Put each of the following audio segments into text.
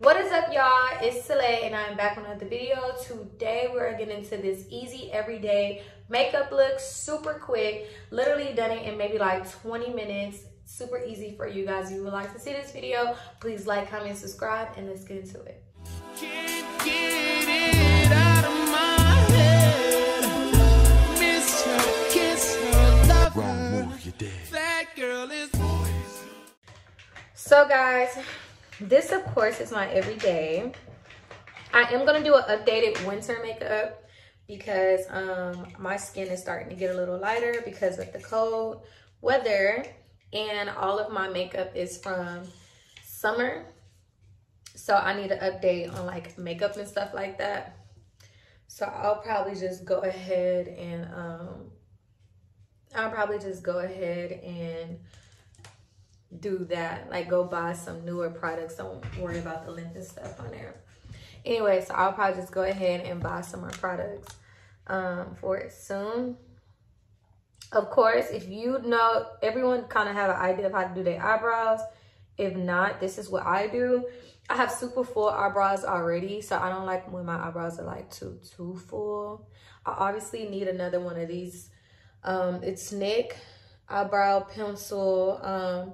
What is up, y'all? It's Celia, and I'm back on another video. Today, we're getting into this easy, everyday makeup look, super quick. Literally done it in maybe like 20 minutes. Super easy for you guys. If you would like to see this video, please like, comment, subscribe, and let's get into it. So guys, this of course is my everyday. I am gonna do an updated winter makeup because um, my skin is starting to get a little lighter because of the cold weather and all of my makeup is from summer. So I need an update on like makeup and stuff like that. So I'll probably just go ahead and um, I'll probably just go ahead and do that. Like go buy some newer products. Don't worry about the length and stuff on there. Anyway, so I'll probably just go ahead and buy some more products um, for it soon. Of course, if you know, everyone kind of have an idea of how to do their eyebrows. If not, this is what I do. I have super full eyebrows already, so I don't like when my eyebrows are like too, too full. I obviously need another one of these. Um, it's NYX eyebrow pencil. Um,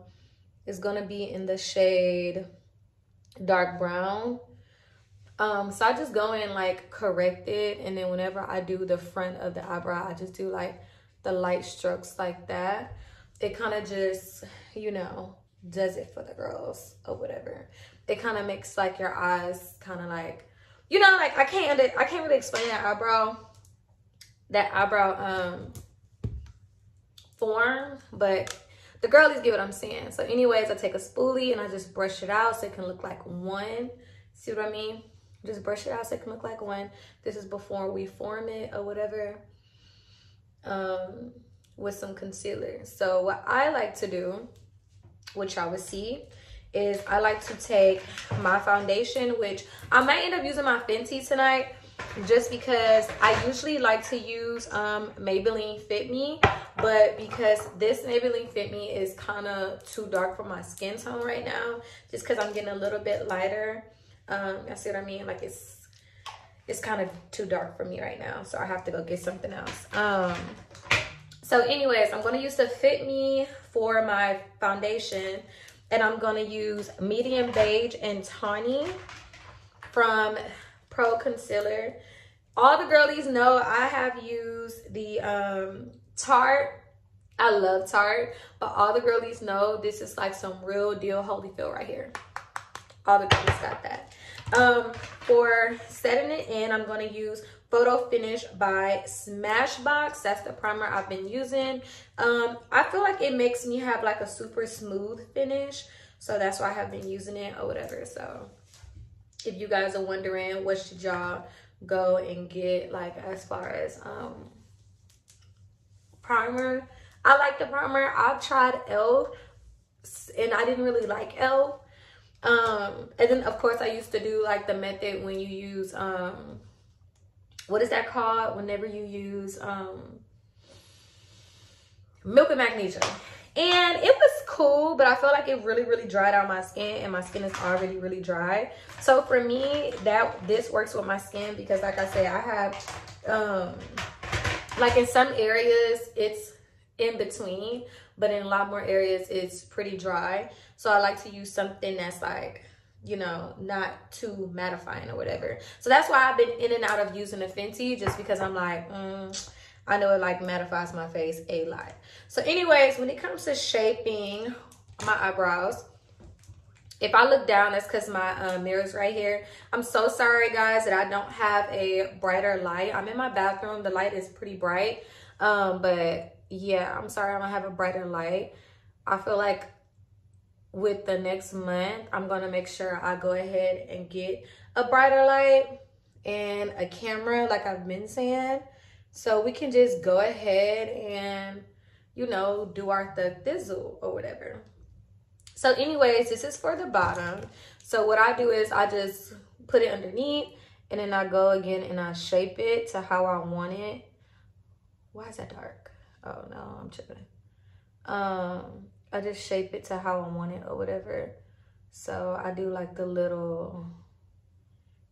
it's gonna be in the shade dark brown. Um, so I just go in like correct it, and then whenever I do the front of the eyebrow, I just do like the light strokes like that. It kind of just, you know, does it for the girls or whatever it kind of makes like your eyes kind of like, you know, like I can't, I can't really explain that eyebrow, that eyebrow um form, but the girlies get what I'm saying. So anyways, I take a spoolie and I just brush it out so it can look like one. See what I mean? Just brush it out so it can look like one. This is before we form it or whatever. Um, with some concealer. So what I like to do, which y'all will see, is I like to take my foundation, which I might end up using my Fenty tonight just because I usually like to use um, Maybelline Fit Me, but because this Maybelline Fit Me is kind of too dark for my skin tone right now, just because I'm getting a little bit lighter. Um, I see what I mean? Like it's it's kind of too dark for me right now, so I have to go get something else. Um, so anyways, I'm going to use the Fit Me for my foundation. And I'm going to use medium beige and tawny from Pro Concealer. All the girlies know I have used the um, Tarte. I love Tarte, but all the girlies know this is like some real deal Holyfield right here. All the girlies got that. Um, for setting it in, I'm going to use Photo Finish by Smashbox. That's the primer I've been using. Um, I feel like it makes me have like a super smooth finish. So that's why I have been using it or whatever. So if you guys are wondering what should y'all go and get like as far as um primer. I like the primer. I've tried e.l.f. and I didn't really like e.l.f. Um, and then of course I used to do like the method when you use um what is that called whenever you use um, milk and magnesia and it cool but i feel like it really really dried out my skin and my skin is already really dry so for me that this works with my skin because like i said i have um like in some areas it's in between but in a lot more areas it's pretty dry so i like to use something that's like you know, not too mattifying or whatever. So that's why I've been in and out of using the Fenty just because I'm like, mm, I know it like mattifies my face a lot. So anyways, when it comes to shaping my eyebrows, if I look down, that's because my uh, mirror's right here. I'm so sorry, guys, that I don't have a brighter light. I'm in my bathroom. The light is pretty bright. Um, but yeah, I'm sorry I don't have a brighter light. I feel like with the next month, I'm going to make sure I go ahead and get a brighter light and a camera like I've been saying. So we can just go ahead and, you know, do our the thizzle or whatever. So anyways, this is for the bottom. So what I do is I just put it underneath and then I go again and I shape it to how I want it. Why is that dark? Oh no, I'm tripping. Um, I just shape it to how I want it or whatever. So I do like the little,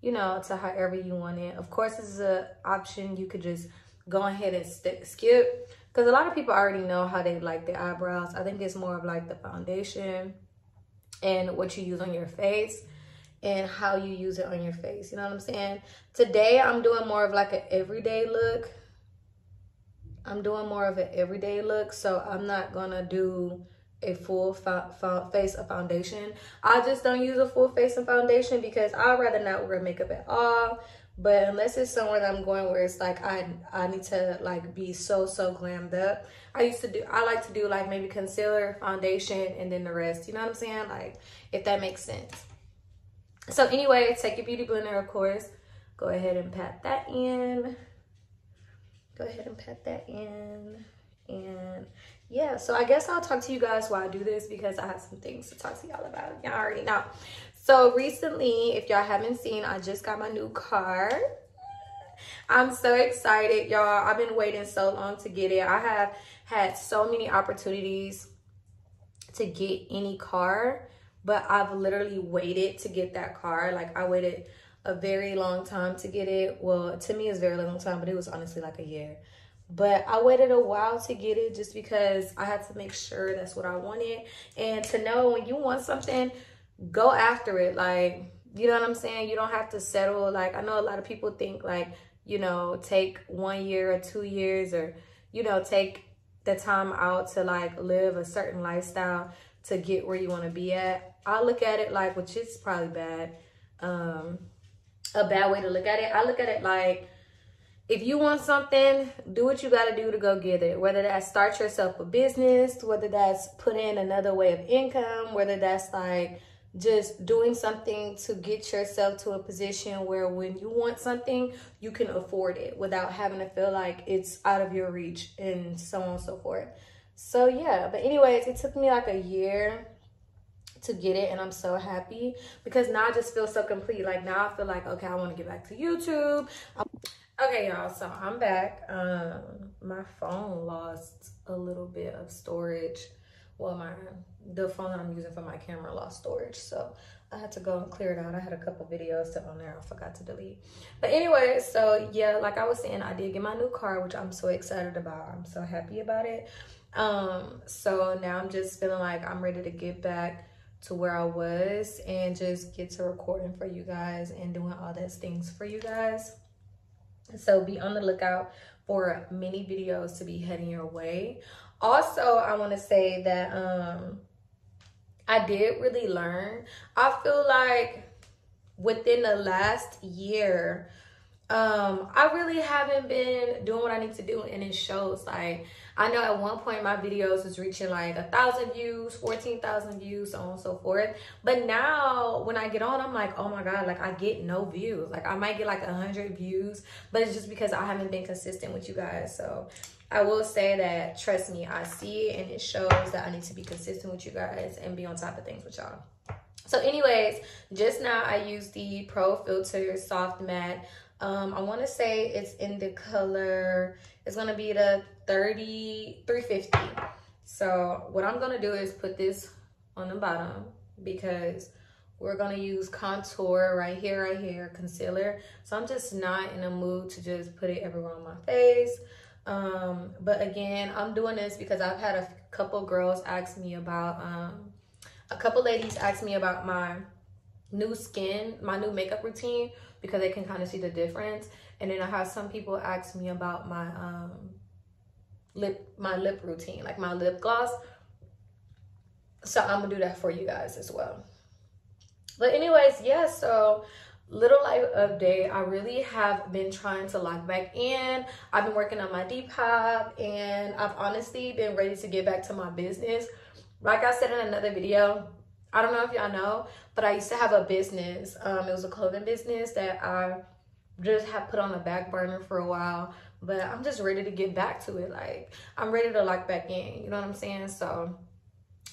you know, to however you want it. Of course, this is an option. You could just go ahead and skip. Because a lot of people already know how they like their eyebrows. I think it's more of like the foundation and what you use on your face and how you use it on your face. You know what I'm saying? Today, I'm doing more of like an everyday look. I'm doing more of an everyday look. So I'm not going to do a full face of foundation. I just don't use a full face of foundation because I'd rather not wear makeup at all. But unless it's somewhere that I'm going where it's like I I need to like be so so glammed up. I used to do I like to do like maybe concealer, foundation, and then the rest. You know what I'm saying? Like if that makes sense. So anyway, take your beauty blender, of course. Go ahead and pat that in. Go ahead and pat that in. And yeah, so I guess I'll talk to you guys while I do this because I have some things to talk to y'all about. Y'all already know. So recently, if y'all haven't seen, I just got my new car. I'm so excited, y'all. I've been waiting so long to get it. I have had so many opportunities to get any car, but I've literally waited to get that car. Like I waited a very long time to get it. Well, to me, it's very long time, but it was honestly like a year. But I waited a while to get it just because I had to make sure that's what I wanted. And to know when you want something, go after it. Like, you know what I'm saying? You don't have to settle. Like, I know a lot of people think like, you know, take one year or two years or, you know, take the time out to like live a certain lifestyle to get where you want to be at. I look at it like, which is probably bad, um, a bad way to look at it. I look at it like, if you want something, do what you got to do to go get it. Whether that's start yourself a business, whether that's put in another way of income, whether that's like just doing something to get yourself to a position where when you want something, you can afford it without having to feel like it's out of your reach and so on and so forth. So yeah, but anyways, it took me like a year to get it and I'm so happy because now I just feel so complete. Like now I feel like, okay, I want to get back to YouTube. Okay, y'all, so I'm back. Um, my phone lost a little bit of storage. Well, my the phone that I'm using for my camera lost storage, so I had to go and clear it out. I had a couple videos still on there I forgot to delete. But anyway, so yeah, like I was saying, I did get my new car, which I'm so excited about. I'm so happy about it. Um, so now I'm just feeling like I'm ready to get back to where I was and just get to recording for you guys and doing all those things for you guys. So be on the lookout for many videos to be heading your way. Also, I want to say that um, I did really learn. I feel like within the last year, um, I really haven't been doing what I need to do and it shows like I know at one point my videos was reaching like a thousand views, 14,000 views, so on and so forth. But now when I get on, I'm like, oh my God, like I get no views. Like I might get like a hundred views, but it's just because I haven't been consistent with you guys. So I will say that, trust me, I see it and it shows that I need to be consistent with you guys and be on top of things with y'all. So anyways, just now I used the Pro Filt'r Soft Matte. Um, I want to say it's in the color, it's going to be the 30, 350. So what I'm going to do is put this on the bottom because we're going to use contour right here, right here, concealer. So I'm just not in a mood to just put it everywhere on my face. Um, but again, I'm doing this because I've had a couple girls ask me about, um, a couple ladies asked me about my new skin, my new makeup routine because they can kind of see the difference. And then I have some people ask me about my um, lip, my lip routine, like my lip gloss. So I'm gonna do that for you guys as well. But anyways, yeah, so little life update. I really have been trying to lock back in. I've been working on my Depop and I've honestly been ready to get back to my business. Like I said in another video, I don't know if y'all know, but I used to have a business. Um, it was a clothing business that I just have put on the back burner for a while. But I'm just ready to get back to it. Like, I'm ready to lock back in. You know what I'm saying? So,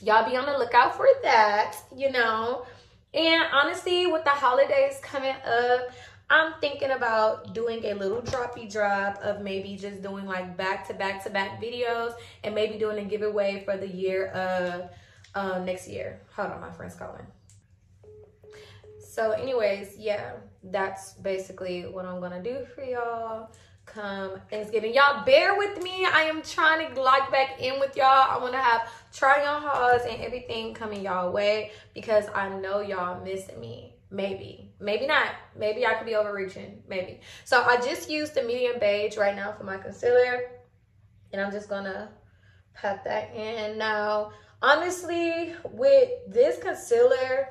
y'all be on the lookout for that, you know. And honestly, with the holidays coming up, I'm thinking about doing a little droppy drop of maybe just doing like back to back to back videos and maybe doing a giveaway for the year of uh, next year. Hold on, my friend's calling. so anyways, yeah, that's basically what I'm gonna do for y'all come Thanksgiving. Y'all bear with me. I am trying to lock back in with y'all. I want to have try on hauls and everything coming y'all way because I know y'all miss me. Maybe, maybe not. Maybe I could be overreaching. Maybe. So I just used the medium beige right now for my concealer, and I'm just gonna pat that in now. Honestly, with this concealer,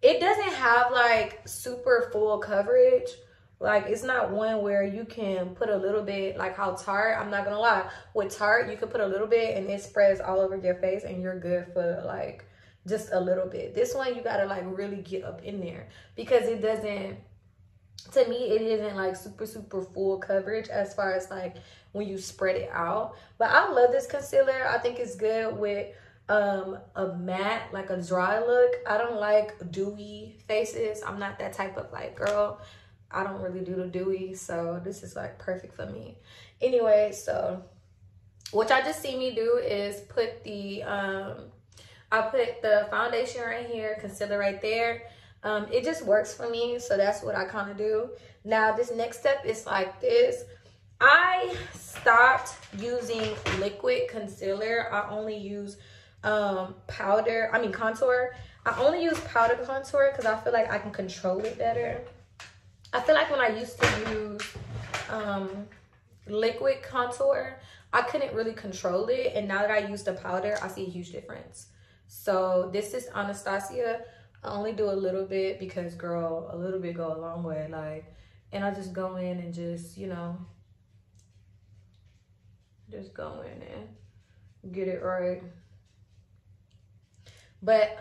it doesn't have like super full coverage like it's not one where you can put a little bit like how Tarte, I'm not gonna lie. With Tarte, you can put a little bit and it spreads all over your face and you're good for like just a little bit. This one you gotta like really get up in there because it doesn't to me it isn't like super super full coverage as far as like when you spread it out. But I love this concealer. I think it's good with um a matte like a dry look i don't like dewy faces i'm not that type of like girl I don't really do the dewy, so this is like perfect for me. Anyway, so what y'all just see me do is put the, um, I put the foundation right here, concealer right there. Um, it just works for me, so that's what I kind of do. Now, this next step is like this. I stopped using liquid concealer. I only use um, powder, I mean contour. I only use powder contour because I feel like I can control it better. I feel like when I used to use um, liquid contour, I couldn't really control it. And now that I use the powder, I see a huge difference. So this is Anastasia. I only do a little bit because girl, a little bit go a long way. Like, and I just go in and just, you know, just go in and get it right. But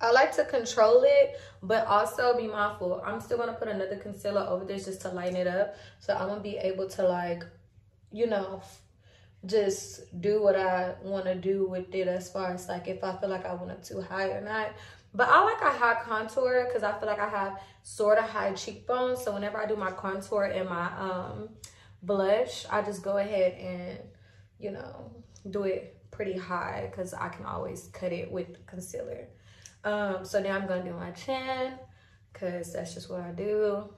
I like to control it, but also be mindful. I'm still going to put another concealer over this just to lighten it up. So I'm going to be able to like, you know, just do what I want to do with it as far as like if I feel like I want it too high or not. But I like a high contour because I feel like I have sort of high cheekbones. So whenever I do my contour and my um, blush, I just go ahead and, you know, do it pretty high because I can always cut it with concealer. Um, so now I'm gonna do my chin because that's just what I do.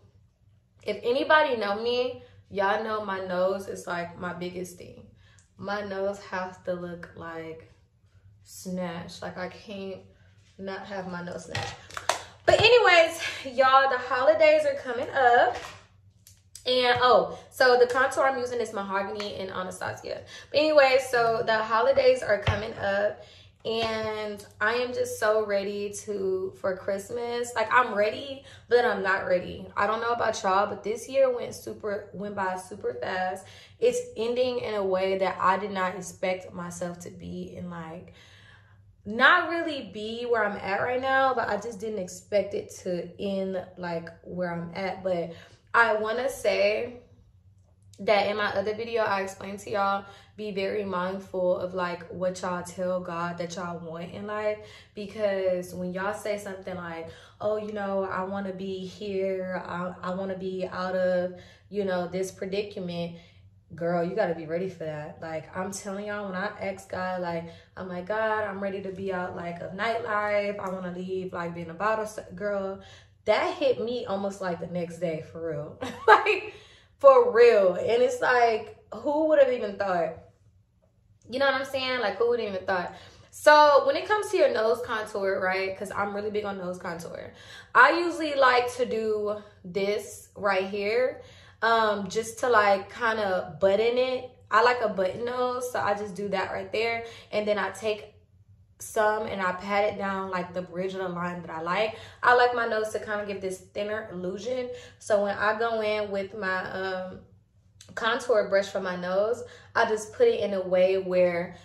If anybody know me, y'all know my nose is like my biggest thing. My nose has to look like snatched. Like I can't not have my nose snatched. But anyways, y'all, the holidays are coming up. And oh, so the contour I'm using is Mahogany and Anastasia. But anyway, so the holidays are coming up and I am just so ready to for Christmas. Like I'm ready, but I'm not ready. I don't know about y'all, but this year went super went by super fast. It's ending in a way that I did not expect myself to be in like not really be where I'm at right now, but I just didn't expect it to end like where I'm at. But I want to say that in my other video I explained to y'all be very mindful of like what y'all tell God that y'all want in life. Because when y'all say something like oh you know I want to be here I, I want to be out of you know this predicament girl you got to be ready for that. Like I'm telling y'all when I ask God like I'm like God I'm ready to be out like of nightlife. I want to leave like being a bottle girl that hit me almost like the next day for real. Like for real. And it's like, who would have even thought? You know what I'm saying? Like, who would even thought? So when it comes to your nose contour, right? Because I'm really big on nose contour. I usually like to do this right here. Um, just to like kind of button it. I like a button nose, so I just do that right there. And then I take some and I pat it down like the bridge of the line that I like. I like my nose to kind of give this thinner illusion. So when I go in with my um, contour brush for my nose, I just put it in a way where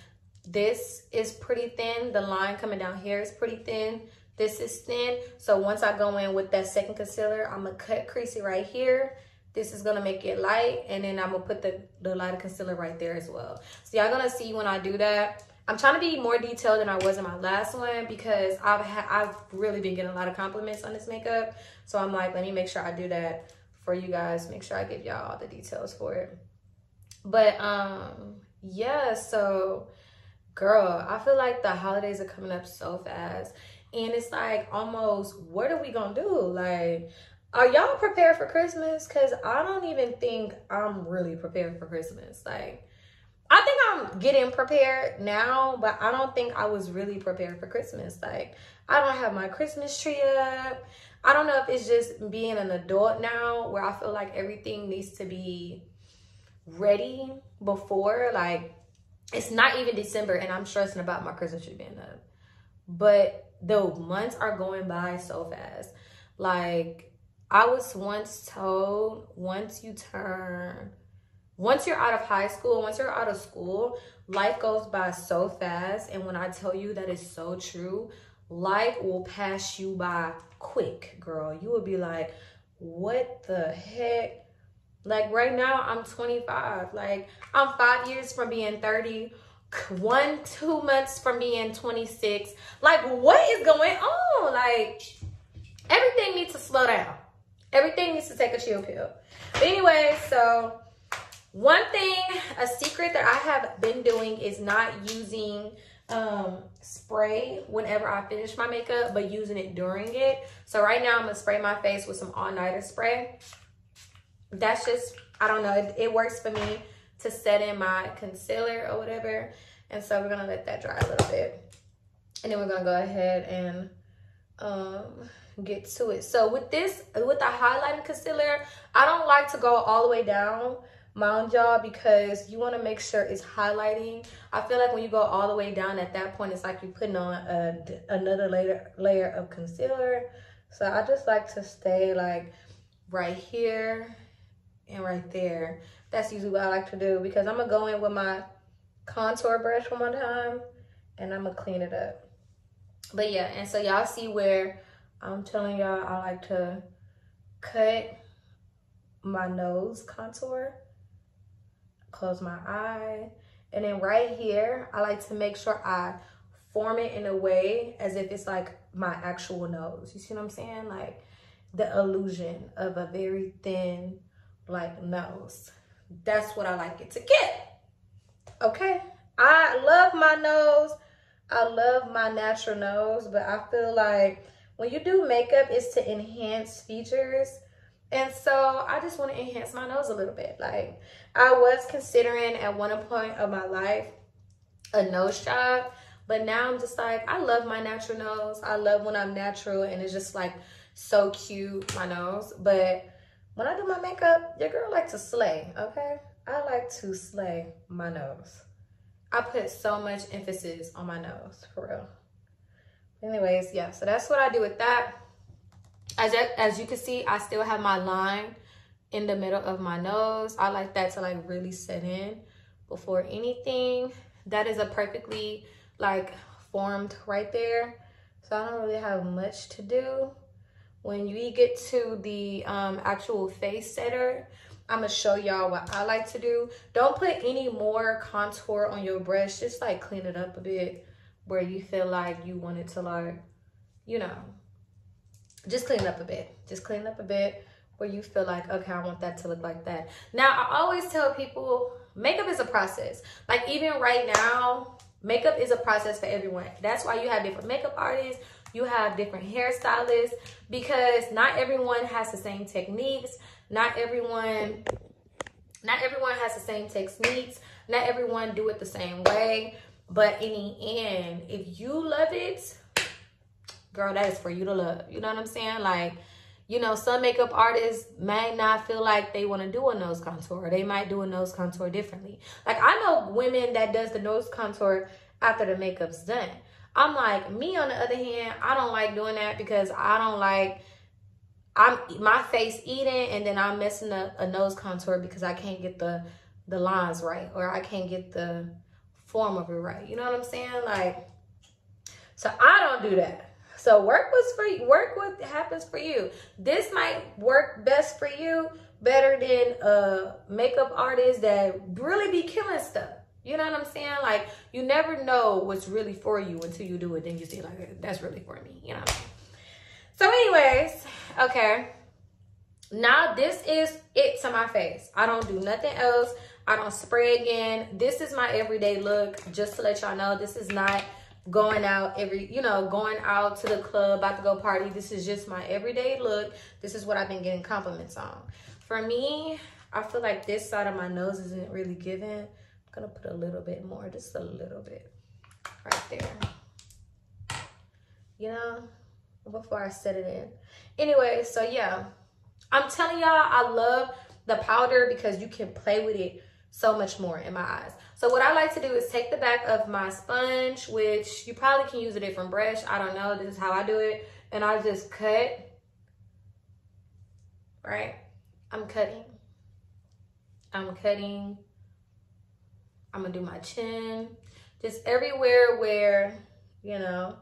this is pretty thin. The line coming down here is pretty thin. This is thin. So once I go in with that second concealer, I'm to cut creasy right here. This is to make it light. And then I'm to put the, the lighter concealer right there as well. So y'all to see when I do that I'm trying to be more detailed than I was in my last one because I've had I've really been getting a lot of compliments on this makeup. So I'm like, let me make sure I do that for you guys. Make sure I give y'all all the details for it. But um yeah, so girl, I feel like the holidays are coming up so fast. And it's like almost, what are we gonna do? Like, are y'all prepared for Christmas? Cause I don't even think I'm really prepared for Christmas. Like, I think I'm getting prepared now, but I don't think I was really prepared for Christmas. Like, I don't have my Christmas tree up. I don't know if it's just being an adult now where I feel like everything needs to be ready before. Like, it's not even December and I'm stressing about my Christmas tree being up. But the months are going by so fast. Like, I was once told once you turn once you're out of high school, once you're out of school, life goes by so fast. And when I tell you that is so true, life will pass you by quick, girl. You will be like, what the heck? Like right now, I'm 25. Like I'm five years from being 30, one, two months from being 26. Like what is going on? Like everything needs to slow down. Everything needs to take a chill pill. But anyway, so one thing, a secret that I have been doing is not using um, spray whenever I finish my makeup, but using it during it. So right now I'm gonna spray my face with some all-nighter spray. That's just, I don't know, it, it works for me to set in my concealer or whatever. And so we're gonna let that dry a little bit. And then we're gonna go ahead and um, get to it. So with this, with the highlighting concealer, I don't like to go all the way down mound jaw because you want to make sure it's highlighting. I feel like when you go all the way down at that point, it's like you're putting on a, another layer, layer of concealer. So I just like to stay like right here and right there. That's usually what I like to do because I'm going to go in with my contour brush one more time and I'm going to clean it up. But yeah, and so y'all see where I'm telling y'all I like to cut my nose contour close my eye. And then right here, I like to make sure I form it in a way as if it's like my actual nose. You see what I'm saying? Like the illusion of a very thin like nose. That's what I like it to get. Okay. I love my nose. I love my natural nose, but I feel like when you do makeup, it's to enhance features and so I just want to enhance my nose a little bit. Like I was considering at one point of my life a nose job, but now I'm just like, I love my natural nose. I love when I'm natural and it's just like so cute, my nose. But when I do my makeup, your girl like to slay, okay? I like to slay my nose. I put so much emphasis on my nose, for real. Anyways, yeah, so that's what I do with that as, as you can see, I still have my line in the middle of my nose. I like that to like really set in before anything. That is a perfectly like formed right there. So I don't really have much to do. When you get to the um, actual face setter, I'm gonna show y'all what I like to do. Don't put any more contour on your brush. Just like clean it up a bit where you feel like you want it to like, you know, just clean up a bit. Just clean up a bit where you feel like, okay, I want that to look like that. Now, I always tell people makeup is a process. Like even right now, makeup is a process for everyone. That's why you have different makeup artists, you have different hairstylists because not everyone has the same techniques. Not everyone not everyone has the same techniques. Not everyone do it the same way. But in the end, if you love it, girl, that is for you to love. You know what I'm saying? Like, you know, some makeup artists may not feel like they want to do a nose contour. They might do a nose contour differently. Like, I know women that does the nose contour after the makeup's done. I'm like, me on the other hand, I don't like doing that because I don't like, I'm my face eating and then I'm messing up a nose contour because I can't get the, the lines right or I can't get the form of it right. You know what I'm saying? Like, so I don't do that. So work was for you. Work what happens for you. This might work best for you better than a makeup artist that really be killing stuff. You know what I'm saying? Like you never know what's really for you until you do it. Then you see like that's really for me. You know. So, anyways, okay. Now this is it to my face. I don't do nothing else. I don't spray again. This is my everyday look. Just to let y'all know, this is not going out every, you know, going out to the club, about to go party. This is just my everyday look. This is what I've been getting compliments on. For me, I feel like this side of my nose isn't really giving. I'm gonna put a little bit more, just a little bit right there. You know, before I set it in. Anyway, so yeah, I'm telling y'all, I love the powder because you can play with it so much more in my eyes. So what I like to do is take the back of my sponge, which you probably can use a different brush. I don't know. This is how I do it. And I just cut, right? I'm cutting. I'm cutting. I'm going to do my chin. Just everywhere where, you know,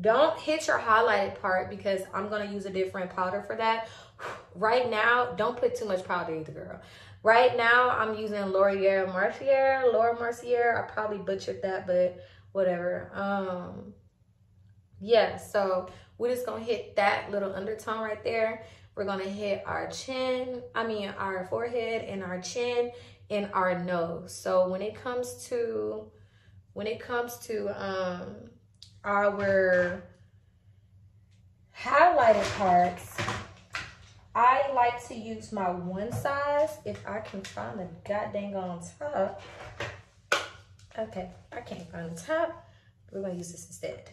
don't hit your highlighted part because I'm going to use a different powder for that. Right now, don't put too much powder either, girl. Right now, I'm using L'Oreal Mercier. Laura Mercier. I probably butchered that, but whatever. Um, yeah, so we're just going to hit that little undertone right there. We're going to hit our chin, I mean, our forehead and our chin and our nose. So when it comes to, when it comes to um, our highlighted parts, I like to use my one size if I can find the goddamn on top. Okay, I can't find the top. We're gonna use this instead.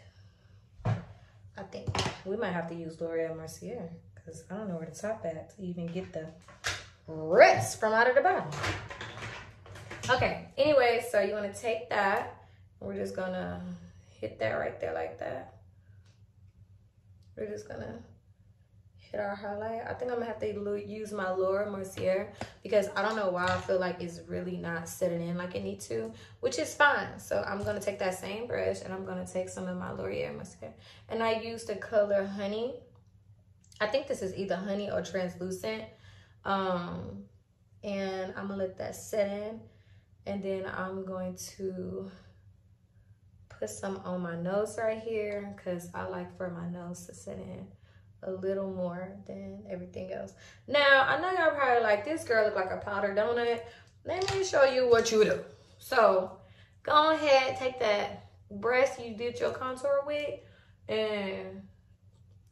I think we might have to use L'Oreal Mercier because I don't know where the top at to even get the rest from out of the bottom. Okay, anyway, so you wanna take that. We're just gonna hit that right there like that. We're just gonna hit our highlight. I think I'm gonna have to use my Laura Mercier because I don't know why I feel like it's really not setting in like it need to, which is fine. So I'm gonna take that same brush and I'm gonna take some of my L'Oreal Mercier. And I use the color Honey. I think this is either Honey or Translucent. Um, and I'm gonna let that set in. And then I'm going to put some on my nose right here because I like for my nose to set in a little more than everything else. Now, I know y'all probably like, this girl look like a powder donut. Let me show you what you do. So, go ahead, take that brush you did your contour with, and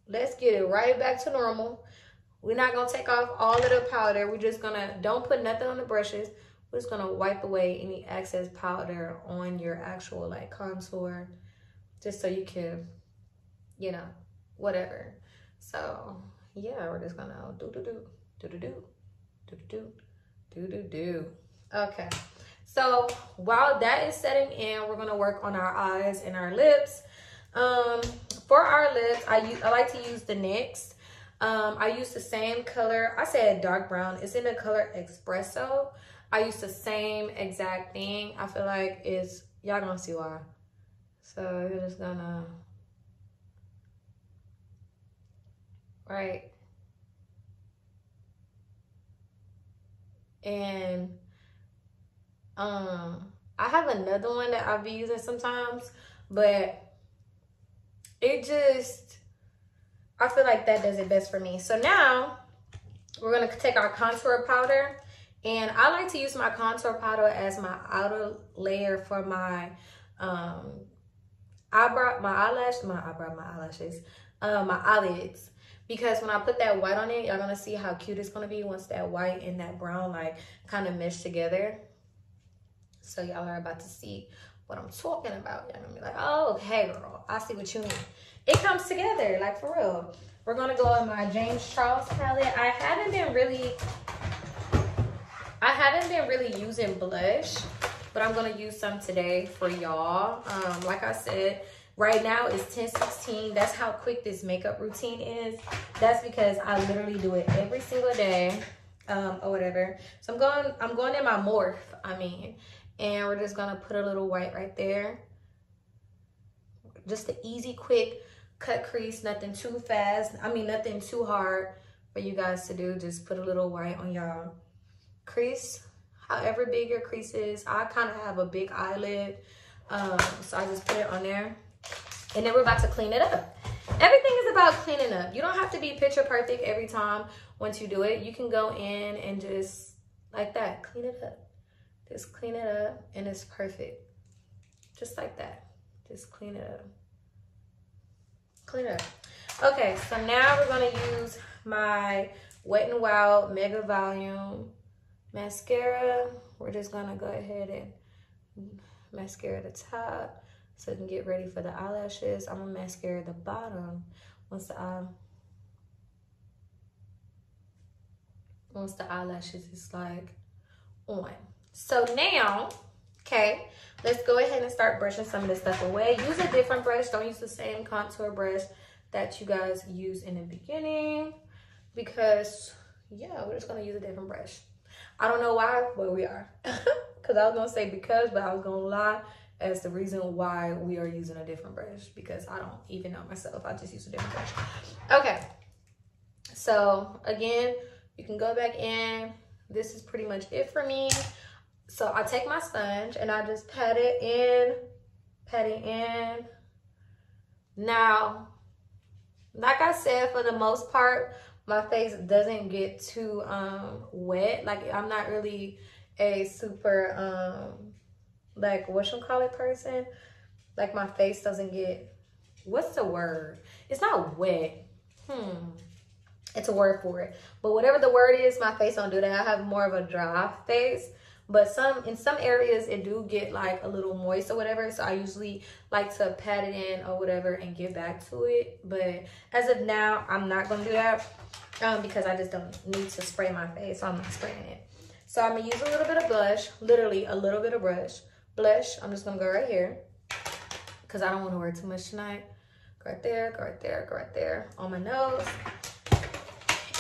let's get it right back to normal. We're not gonna take off all of the powder. We're just gonna, don't put nothing on the brushes. We're just gonna wipe away any excess powder on your actual like contour, just so you can, you know, whatever. So yeah, we're just gonna do do do do do do do do do do do. Okay. So while that is setting in, we're gonna work on our eyes and our lips. Um, for our lips, I use I like to use the NYX. Um, I use the same color. I said dark brown. It's in the color espresso. I use the same exact thing. I feel like it's y'all gonna see why. So you're just gonna right? And um I have another one that I'll be using sometimes, but it just I feel like that does it best for me. So now we're gonna take our contour powder and I like to use my contour powder as my outer layer for my um eyebrow, my eyelash, my eyebrow, my eyelashes, uh, my eyelids because when I put that white on it, y'all gonna see how cute it's gonna be once that white and that brown like kind of mesh together. So y'all are about to see what I'm talking about. Y'all gonna be like, oh, okay, girl, I see what you mean. It comes together, like for real. We're gonna go in my James Charles palette. I haven't been really, I haven't been really using blush, but I'm gonna use some today for y'all. Um, like I said, Right now it's 10:16. That's how quick this makeup routine is. That's because I literally do it every single day um, or whatever. So I'm going, I'm going in my Morphe, I mean, and we're just gonna put a little white right there. Just an easy, quick cut crease, nothing too fast. I mean, nothing too hard for you guys to do. Just put a little white on y'all crease. However big your crease is. I kind of have a big eyelid. Um, so I just put it on there. And then we're about to clean it up. Everything is about cleaning up. You don't have to be picture perfect every time once you do it. You can go in and just like that, clean it up. Just clean it up and it's perfect. Just like that. Just clean it up. Clean it up. Okay, so now we're gonna use my Wet n Wild Mega Volume mascara. We're just gonna go ahead and mascara the top so I can get ready for the eyelashes. I'm gonna mascara the bottom once the eye once the eyelashes is like on. So now, okay, let's go ahead and start brushing some of this stuff away. Use a different brush. Don't use the same contour brush that you guys use in the beginning because yeah, we're just gonna use a different brush. I don't know why, but we are. Because I was gonna say because, but I was gonna lie as the reason why we are using a different brush because I don't even know myself. I just use a different brush. Okay. So again, you can go back in. This is pretty much it for me. So I take my sponge and I just pat it in, pat it in. Now, like I said, for the most part, my face doesn't get too um, wet. Like I'm not really a super, um, like what you call it person. Like my face doesn't get, what's the word? It's not wet. Hmm it's a word for it. But whatever the word is, my face don't do that. I have more of a dry face. But some in some areas it do get like a little moist or whatever. So I usually like to pat it in or whatever and get back to it. But as of now, I'm not gonna do that um, because I just don't need to spray my face. So I'm not spraying it. So I'm gonna use a little bit of blush, literally a little bit of brush. Blush, I'm just gonna go right here because I don't wanna wear too much tonight. Go right there, go right there, go right there on my nose.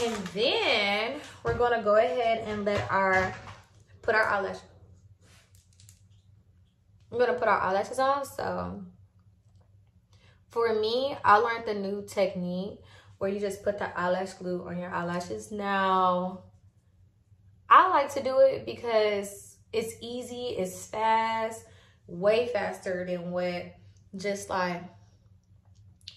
And then we're gonna go ahead and let our, put our eyelash. I'm gonna put our eyelashes on. So for me, I learned the new technique where you just put the eyelash glue on your eyelashes. Now, I like to do it because it's easy, it's fast, way faster than what just like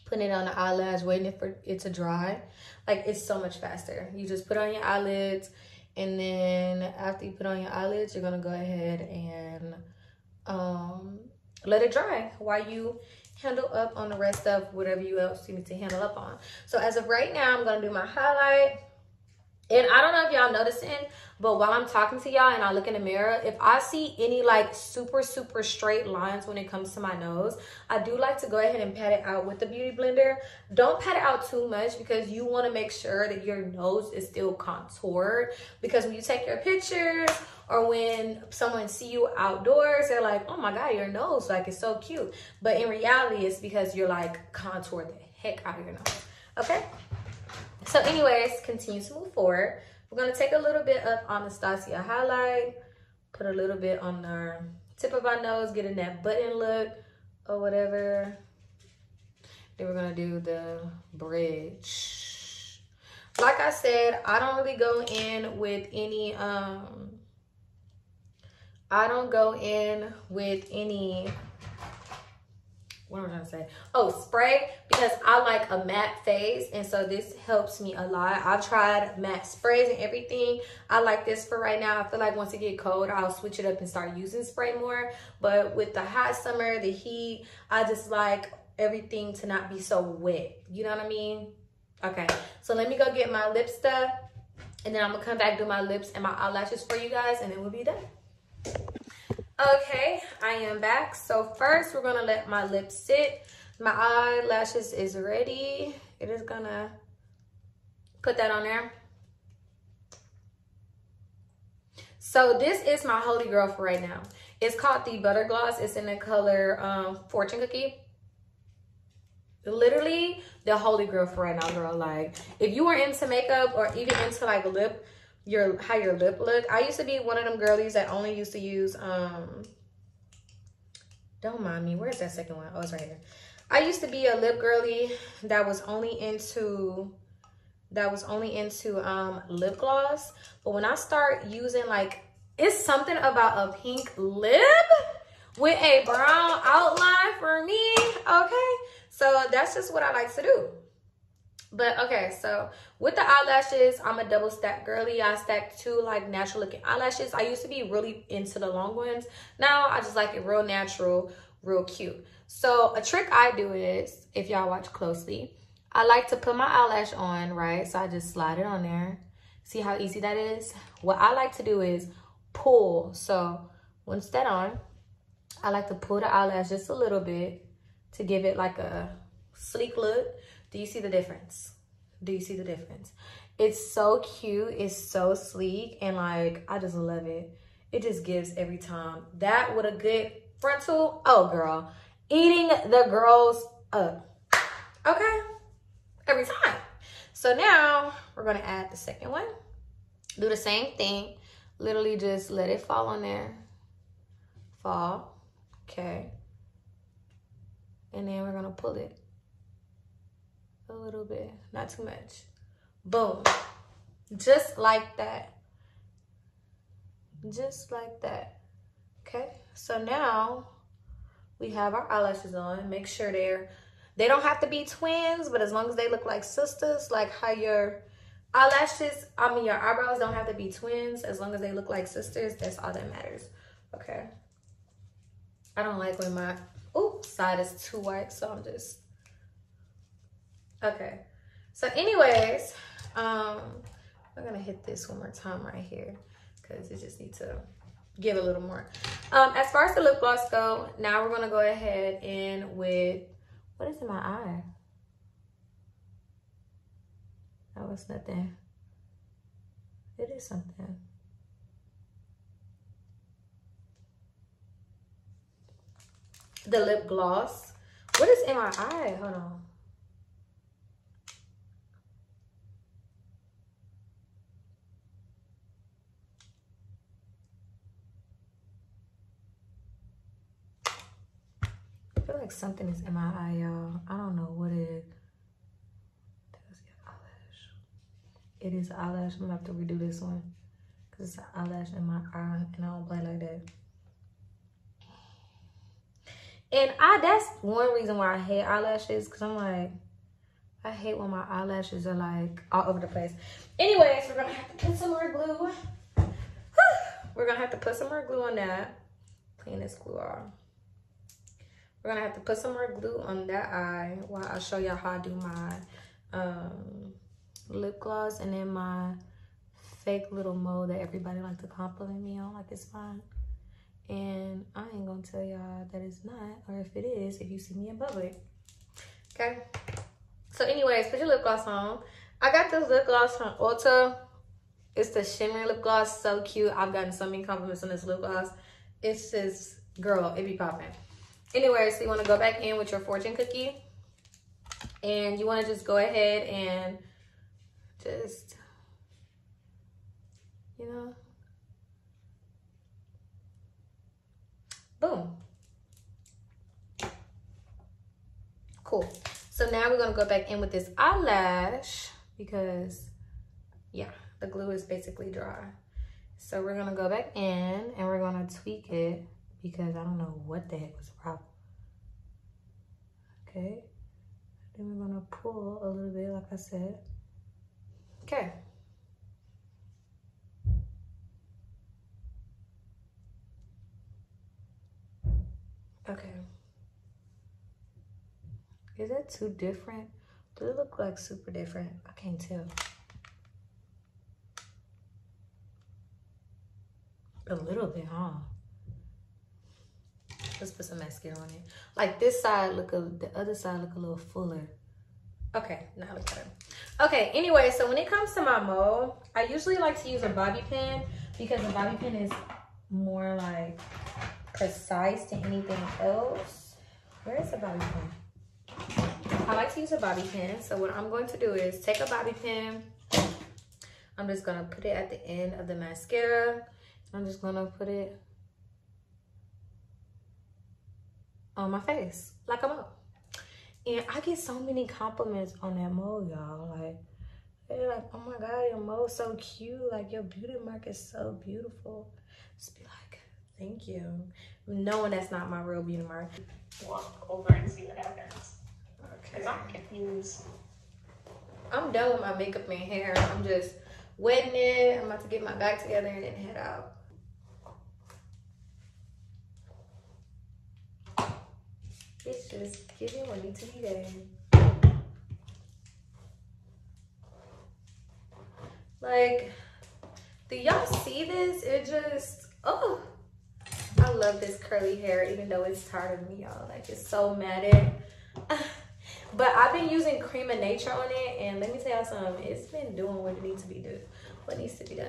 putting it on the eyelash, waiting for it to dry. Like it's so much faster. You just put on your eyelids and then after you put on your eyelids, you're gonna go ahead and um, let it dry while you handle up on the rest of whatever you else you need to handle up on. So as of right now, I'm gonna do my highlight. And I don't know if y'all noticing, but while I'm talking to y'all and I look in the mirror, if I see any like super, super straight lines when it comes to my nose, I do like to go ahead and pat it out with the Beauty Blender. Don't pat it out too much because you want to make sure that your nose is still contoured. Because when you take your pictures or when someone see you outdoors, they're like, oh my God, your nose, like it's so cute. But in reality, it's because you're like contoured the heck out of your nose, okay? So anyways, continue to move forward. We're going to take a little bit of Anastasia highlight, put a little bit on the tip of our nose, getting that button look or whatever. Then we're going to do the bridge. Like I said, I don't really go in with any, um, I don't go in with any what am I trying to say? Oh, spray because I like a matte face and so this helps me a lot. I've tried matte sprays and everything. I like this for right now. I feel like once it get cold, I'll switch it up and start using spray more. But with the hot summer, the heat, I just like everything to not be so wet. You know what I mean? Okay, so let me go get my lip stuff and then I'm gonna come back do my lips and my eyelashes for you guys and then we'll be done. Okay, I am back. So first we're gonna let my lips sit. My eyelashes is ready. It is gonna put that on there. So this is my holy grail for right now. It's called the Butter Gloss. It's in the color um, Fortune Cookie. Literally the holy grail for right now, girl. Like, if you are into makeup or even into like lip your how your lip look. I used to be one of them girlies that only used to use um don't mind me. Where's that second one? Oh, it's right here. I used to be a lip girly that was only into that was only into um lip gloss. But when I start using like it's something about a pink lip with a brown outline for me. Okay. So that's just what I like to do. But okay, so with the eyelashes, I'm a double stack girly. I stack two like natural looking eyelashes. I used to be really into the long ones. Now I just like it real natural, real cute. So a trick I do is, if y'all watch closely, I like to put my eyelash on, right? So I just slide it on there. See how easy that is? What I like to do is pull. So once that on, I like to pull the eyelash just a little bit to give it like a sleek look. Do you see the difference? Do you see the difference? It's so cute. It's so sleek. And like, I just love it. It just gives every time. That with a good frontal. Oh, girl. Eating the girls up. Okay? Every time. So now we're going to add the second one. Do the same thing. Literally just let it fall on there. Fall. Okay. And then we're going to pull it a little bit. Not too much. Boom. Just like that. Just like that. Okay. So now we have our eyelashes on. Make sure they're, they don't have to be twins, but as long as they look like sisters, like how your eyelashes, I mean your eyebrows don't have to be twins. As long as they look like sisters, that's all that matters. Okay. I don't like when my, oh, side is too white, so I'm just, okay. So anyways, um, I'm gonna hit this one more time right here because it just needs to give a little more. Um, as far as the lip gloss go, now we're gonna go ahead and with, what is in my eye? That was nothing. It is something. The lip gloss. What is in my eye? Hold on. Like something is in my eye, y'all. I don't know what it is. It is eyelash. I'm gonna have to redo this one. Cause it's an eyelash in my eye and I don't play like that. And I that's one reason why I hate eyelashes. Cause I'm like, I hate when my eyelashes are like all over the place. Anyways, we're gonna have to put some more glue. we're gonna have to put some more glue on that. Clean this glue off. We're gonna have to put some more glue on that eye while I show y'all how I do my um, lip gloss and then my fake little mole that everybody like to compliment me on like it's fine. And I ain't gonna tell y'all that it's not, or if it is, if you see me in public. Okay. So anyways, put your lip gloss on. I got this lip gloss from Ulta. It's the shimmery lip gloss, so cute. I've gotten so many compliments on this lip gloss. It's just, girl, it be popping. Anyway, so you want to go back in with your fortune cookie. And you want to just go ahead and just, you know, boom. Cool. So now we're going to go back in with this eyelash because, yeah, the glue is basically dry. So we're going to go back in and we're going to tweak it because I don't know what the heck was the problem. Okay. Then we're gonna pull a little bit, like I said. Okay. Okay. Is that too different? Do it look like super different? I can't tell. A little bit, huh? Let's put some mascara on it. Like this side look a, the other side look a little fuller. Okay, now look at it. Okay, anyway, so when it comes to my mole, I usually like to use a bobby pin because a bobby pin is more like precise to anything else. Where is the bobby pin? I like to use a bobby pin. So what I'm going to do is take a bobby pin. I'm just gonna put it at the end of the mascara. I'm just gonna put it on my face like a mole. And I get so many compliments on that mole, y'all. Like, they're like, oh my God, your mole's so cute. Like, your beauty mark is so beautiful. Just be like, thank you. Knowing that's not my real beauty mark. Walk over and see what happens. Okay. I'm confused. I'm done with my makeup and hair. I'm just wetting it. I'm about to get my back together and then head out. It's just giving what needs to be done. Like, do y'all see this? It just, oh, I love this curly hair, even though it's tired of me, y'all. Like, it's so matted. but I've been using Cream of Nature on it, and let me tell y'all something. It's been doing what it needs to be do, what needs to be done.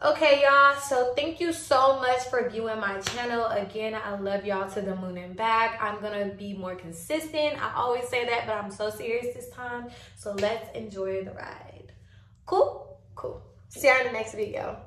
Okay, y'all, so thank you so much for viewing my channel. Again, I love y'all to the moon and back. I'm gonna be more consistent. I always say that, but I'm so serious this time. So let's enjoy the ride. Cool? Cool. See you in the next video.